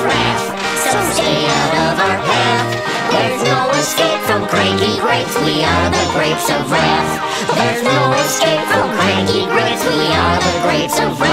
wrath. So stay out of our path. There's no escape from cranky grapes. We are the grapes of wrath. There's no escape from cranky grapes. We are the grapes of wrath.